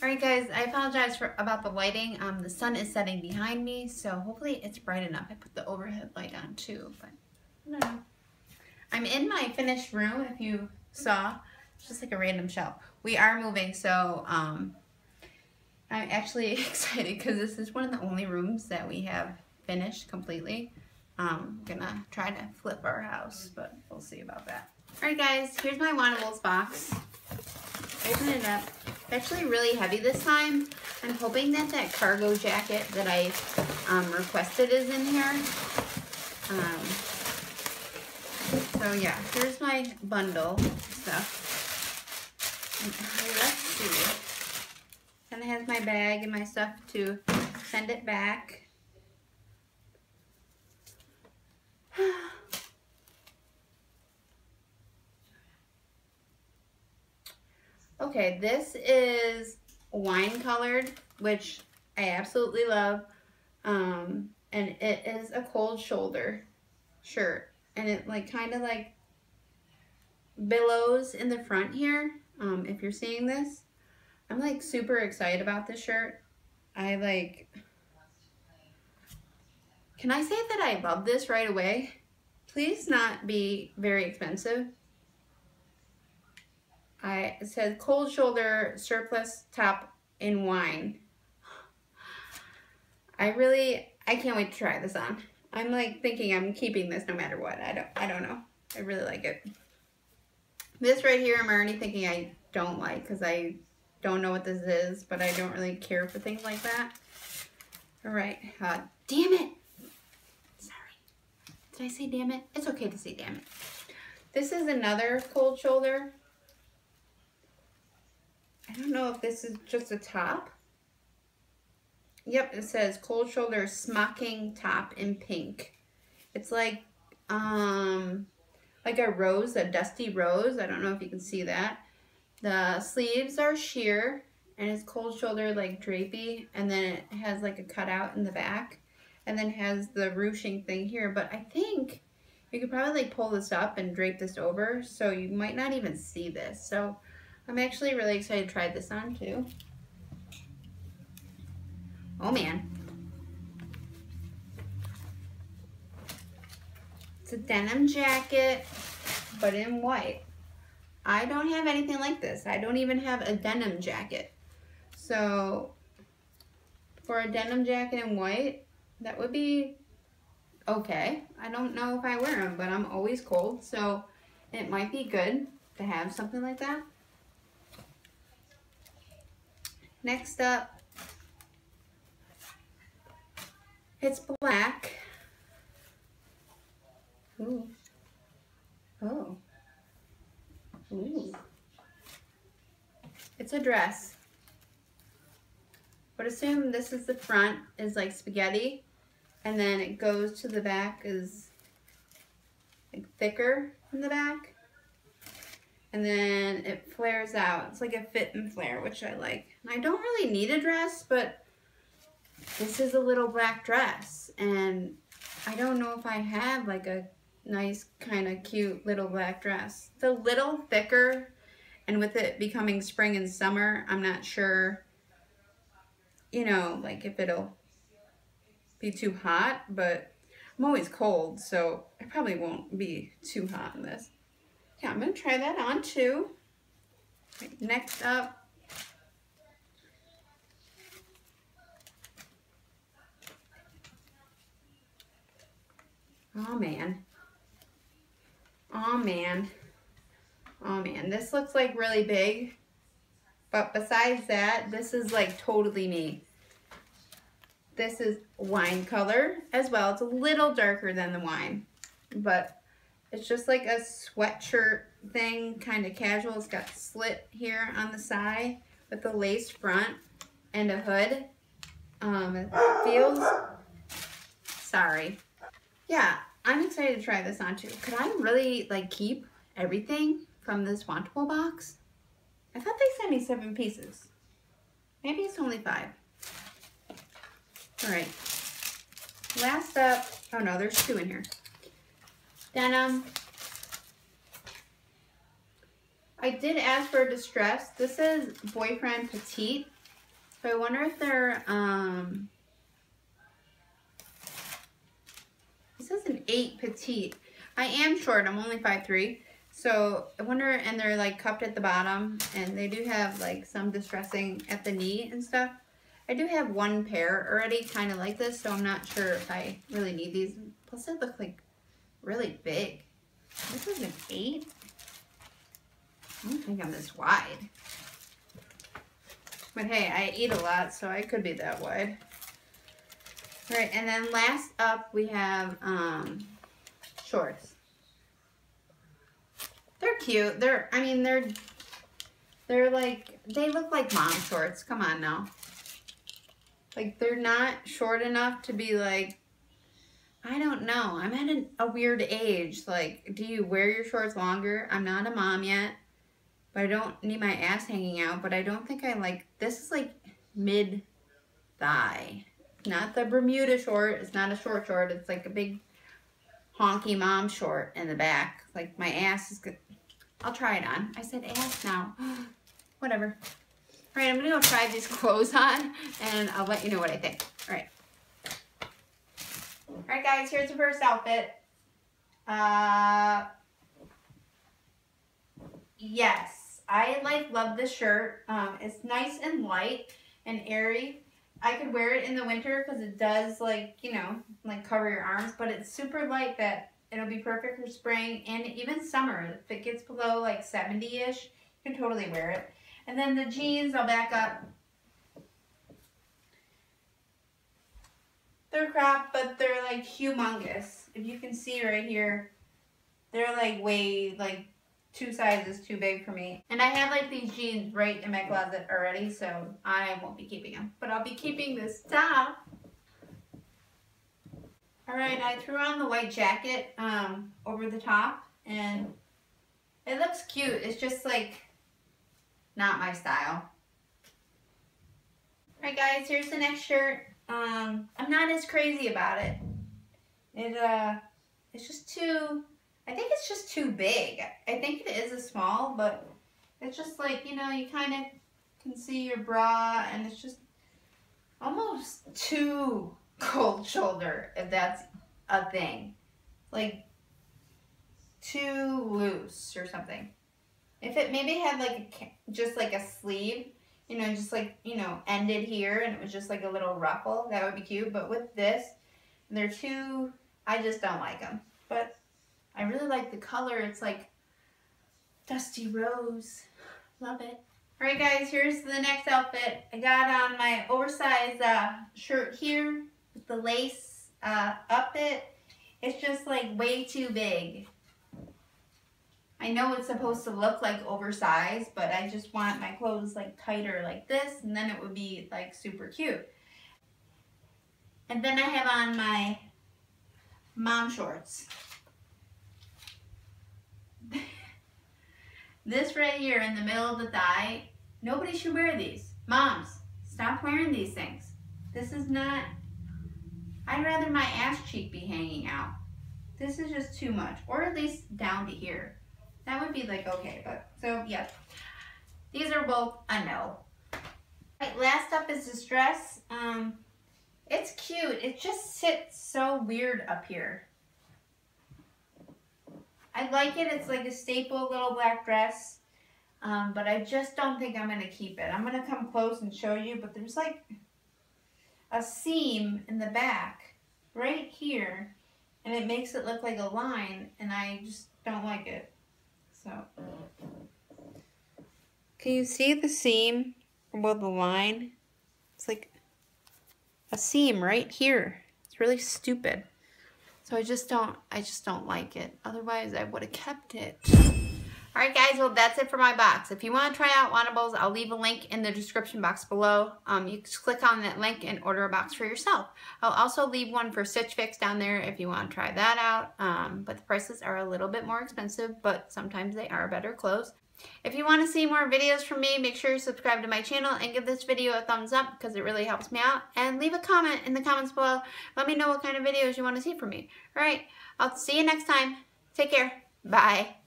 Alright guys, I apologize for about the lighting. Um, the sun is setting behind me, so hopefully it's bright enough. I put the overhead light on too, but know. I'm in my finished room, if you saw. It's just like a random shelf. We are moving, so um, I'm actually excited because this is one of the only rooms that we have finished completely. Um, I'm gonna try to flip our house, but we'll see about that. Alright guys, here's my Wantables box. Open it up. Actually really heavy this time. I'm hoping that that cargo jacket that I um, requested is in here. Um, so yeah, here's my bundle stuff. Let's see. And it has my bag and my stuff to send it back. Okay, this is wine colored, which I absolutely love. Um, and it is a cold shoulder shirt. And it like kind of like billows in the front here. Um, if you're seeing this, I'm like super excited about this shirt. I like, can I say that I love this right away? Please not be very expensive. I, says cold shoulder surplus top in wine. I really, I can't wait to try this on. I'm like thinking I'm keeping this no matter what. I don't, I don't know. I really like it. This right here, I'm already thinking I don't like because I don't know what this is, but I don't really care for things like that. All right, uh, damn it. Sorry. Did I say damn it? It's okay to say damn it. This is another cold shoulder. I don't know if this is just a top. Yep, it says cold shoulder smocking top in pink. It's like, um, like a rose, a dusty rose. I don't know if you can see that. The sleeves are sheer and it's cold shoulder like drapey and then it has like a cutout in the back and then has the ruching thing here. But I think you could probably like pull this up and drape this over so you might not even see this. So I'm actually really excited to try this on too. Oh man. It's a denim jacket, but in white. I don't have anything like this. I don't even have a denim jacket. So for a denim jacket in white, that would be okay. I don't know if I wear them, but I'm always cold, so it might be good to have something like that. Next up, it's black. Ooh. Oh. Ooh. It's a dress. But assume this is the front, is like spaghetti, and then it goes to the back is like thicker in the back and then it flares out. It's like a fit and flare, which I like. And I don't really need a dress, but this is a little black dress, and I don't know if I have like a nice kind of cute little black dress. It's a little thicker, and with it becoming spring and summer, I'm not sure, you know, like if it'll be too hot, but I'm always cold, so it probably won't be too hot in this. Yeah, I'm going to try that on too. Next up, oh man, oh man, oh man, this looks like really big, but besides that, this is like totally me. This is wine color as well. It's a little darker than the wine, but it's just like a sweatshirt thing, kind of casual. It's got slit here on the side with a lace front and a hood. Um, it feels, sorry. Yeah, I'm excited to try this on too. Could I really like keep everything from this Wantable box? I thought they sent me seven pieces. Maybe it's only five. All right. Last up, oh no, there's two in here denim. I did ask for distress. This is Boyfriend Petite. So I wonder if they're, um, this is an 8 petite. I am short. I'm only 5'3". So I wonder, and they're like cupped at the bottom, and they do have like some distressing at the knee and stuff. I do have one pair already kind of like this, so I'm not sure if I really need these. Plus they look like really big. This is an 8. I don't think I'm this wide. But hey, I eat a lot, so I could be that wide. All right, and then last up we have um, shorts. They're cute. They're, I mean, they're, they're like, they look like mom shorts. Come on now. Like, they're not short enough to be like, I don't know. I'm at a, a weird age. Like, do you wear your shorts longer? I'm not a mom yet but I don't need my ass hanging out, but I don't think I like, this is like mid thigh. Not the Bermuda short, it's not a short short, it's like a big honky mom short in the back. Like my ass is good. I'll try it on. I said ass now. Whatever. All right, I'm gonna go try these clothes on and I'll let you know what I think. All right. All right, guys, here's the first outfit. Uh, yes. I like love this shirt. Um, it's nice and light and airy. I could wear it in the winter because it does like, you know, like cover your arms, but it's super light that it'll be perfect for spring and even summer. If it gets below like 70-ish, you can totally wear it. And then the jeans, I'll back up. They're crop, but they're like humongous. If you can see right here, they're like way like two sizes too big for me. And I have like these jeans right in my closet already, so I won't be keeping them. But I'll be keeping this top. All right, I threw on the white jacket um, over the top and it looks cute. It's just like not my style. All right guys, here's the next shirt. Um, I'm not as crazy about it. It uh, it's just too I think it's just too big. I think it is a small, but it's just like, you know, you kind of can see your bra and it's just almost too cold shoulder, if that's a thing. Like too loose or something. If it maybe had like a, just like a sleeve, you know, just like, you know, ended here and it was just like a little ruffle, that would be cute. But with this, they're too, I just don't like them. But I really like the color. It's like dusty rose. Love it. All right, guys, here's the next outfit. I got on my oversized uh, shirt here with the lace uh, up it. It's just like way too big. I know it's supposed to look like oversized, but I just want my clothes like tighter like this, and then it would be like super cute. And then I have on my mom shorts. This right here in the middle of the thigh, nobody should wear these. Moms, stop wearing these things. This is not, I'd rather my ass cheek be hanging out. This is just too much, or at least down to here. That would be like okay, but so yeah. These are both a no. Right, last up is this dress. Um, it's cute. It just sits so weird up here. I like it. It's like a staple little black dress. Um, but I just don't think I'm going to keep it. I'm going to come close and show you, but there's like a seam in the back right here, and it makes it look like a line, and I just don't like it. So, can you see the seam above the line? A seam right here. It's really stupid. So I just don't, I just don't like it. Otherwise, I would have kept it. All right, guys, well, that's it for my box. If you want to try out Wantables, I'll leave a link in the description box below. Um, you just click on that link and order a box for yourself. I'll also leave one for Stitch Fix down there if you want to try that out. Um, but the prices are a little bit more expensive, but sometimes they are better clothes. If you want to see more videos from me, make sure you subscribe to my channel and give this video a thumbs up because it really helps me out. And leave a comment in the comments below. Let me know what kind of videos you want to see from me. Alright, I'll see you next time. Take care. Bye.